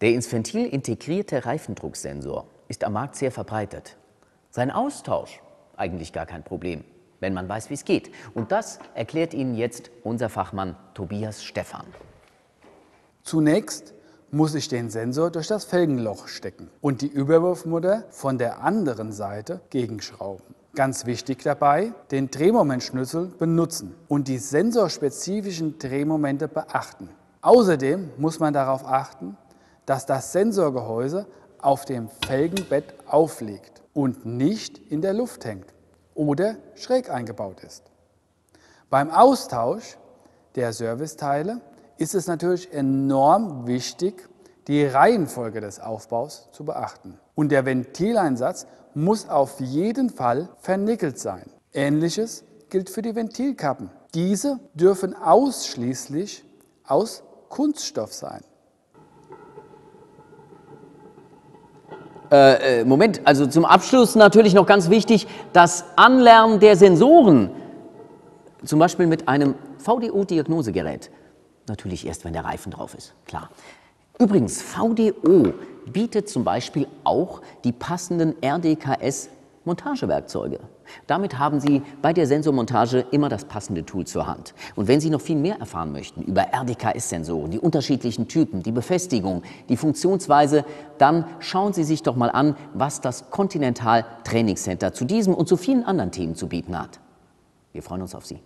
Der ins Ventil integrierte Reifendrucksensor ist am Markt sehr verbreitet. Sein Austausch eigentlich gar kein Problem, wenn man weiß, wie es geht. Und das erklärt Ihnen jetzt unser Fachmann Tobias Stephan. Zunächst muss ich den Sensor durch das Felgenloch stecken und die Überwurfmutter von der anderen Seite gegenschrauben. Ganz wichtig dabei, den Drehmomentschlüssel benutzen und die sensorspezifischen Drehmomente beachten. Außerdem muss man darauf achten, dass das Sensorgehäuse auf dem Felgenbett aufliegt und nicht in der Luft hängt oder schräg eingebaut ist. Beim Austausch der Serviceteile ist es natürlich enorm wichtig, die Reihenfolge des Aufbaus zu beachten. Und der Ventileinsatz muss auf jeden Fall vernickelt sein. Ähnliches gilt für die Ventilkappen. Diese dürfen ausschließlich aus Kunststoff sein. Äh, äh, Moment, also zum Abschluss natürlich noch ganz wichtig, das Anlernen der Sensoren, zum Beispiel mit einem VDO-Diagnosegerät. Natürlich erst, wenn der Reifen drauf ist, klar. Übrigens, VDO bietet zum Beispiel auch die passenden RDKS-Montagewerkzeuge. Damit haben Sie bei der Sensormontage immer das passende Tool zur Hand. Und wenn Sie noch viel mehr erfahren möchten über RDKS-Sensoren, die unterschiedlichen Typen, die Befestigung, die Funktionsweise, dann schauen Sie sich doch mal an, was das Continental Trainingscenter zu diesem und zu vielen anderen Themen zu bieten hat. Wir freuen uns auf Sie.